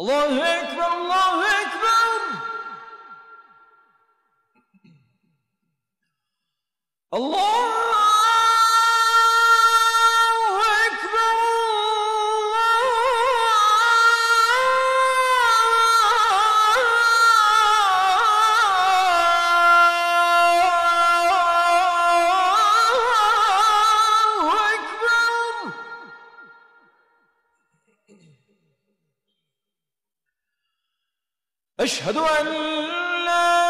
Allahu Ekber, Allahu Ekber. Allah أشهد أن لا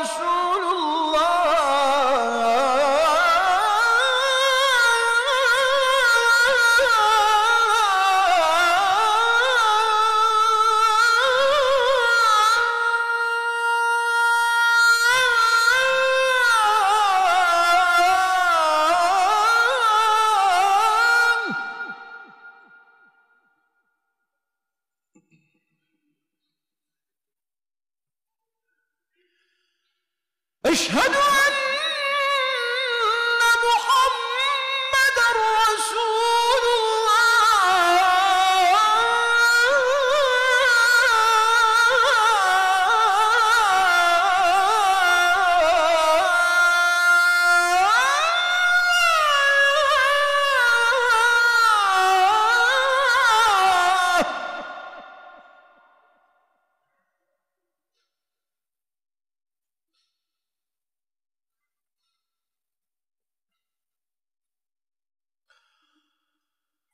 رسول أشهد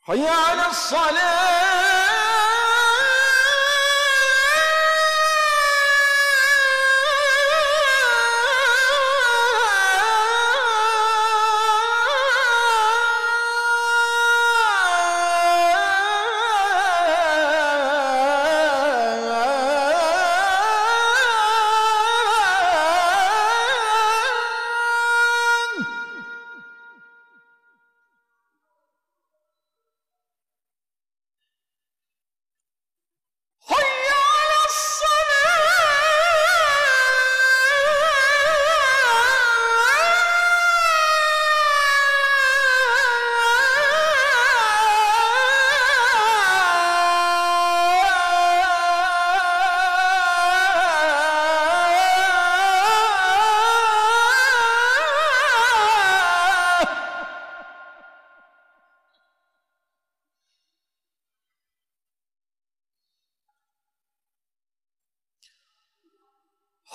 حي على الصلاة.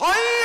حي على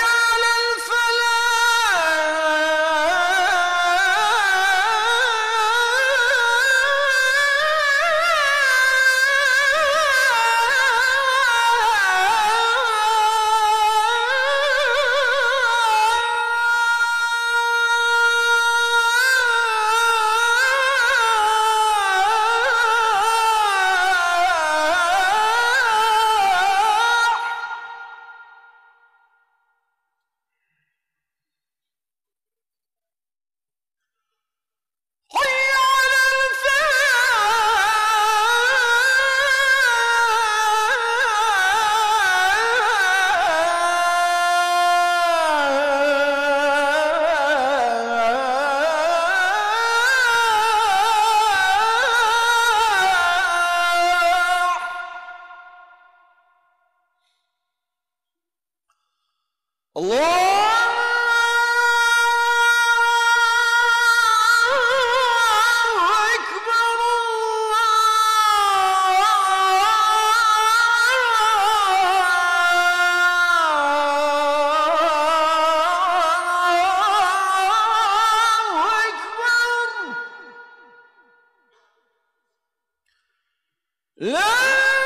لا